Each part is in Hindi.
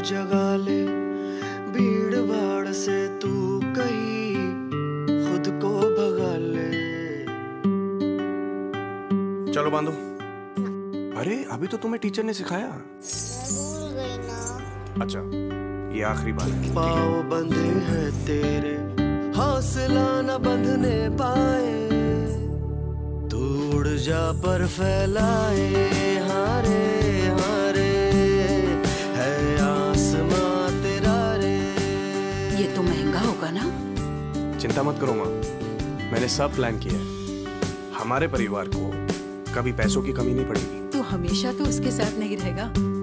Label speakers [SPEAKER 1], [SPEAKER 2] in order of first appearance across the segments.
[SPEAKER 1] जगा ले। भीड़ भाड़ से तू कहीं खुद को भगा ले।
[SPEAKER 2] चलो बांधो। अरे अभी तो तुम्हें टीचर ने सिखाया।
[SPEAKER 3] भूल गई ना
[SPEAKER 2] अच्छा ये आखिरी बात है।
[SPEAKER 1] पाँव बंधे हैं तेरे हौसला न बंधने पाए। तू उड़ जा पर फैलाए हारे।
[SPEAKER 2] चिंता मत करो माँ। मैंने सब प्लान किया है। हमारे परिवार को कभी पैसों की कमी नहीं पड़ेगी।
[SPEAKER 4] तू हमेशा तो उसके साथ नहीं रहेगा।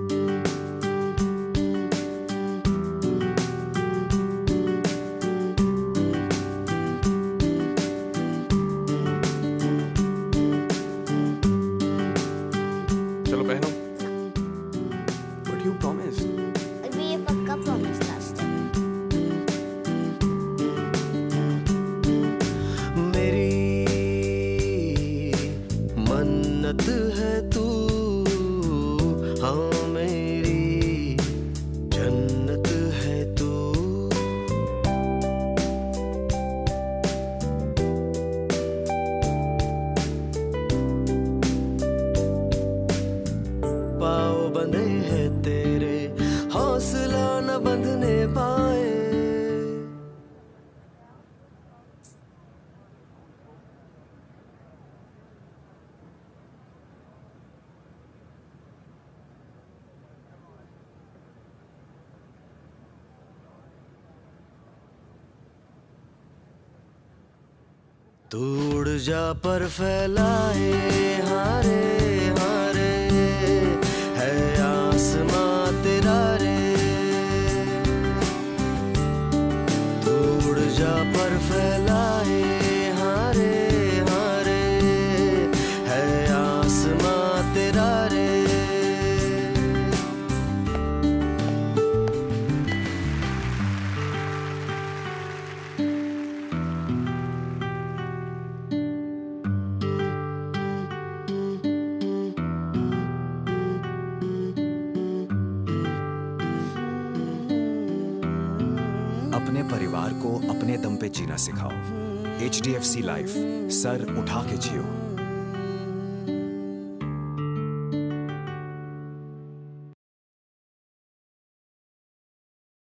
[SPEAKER 1] मन्नत है तू। हाँ मेरी जन्नत है तू। पाव बंधे हैं तेरे तू उड़ जा पर फैलाए हारे।
[SPEAKER 5] अपने परिवार को अपने दम पे जीना सिखाओ। H D F C life sir उठा के जियो।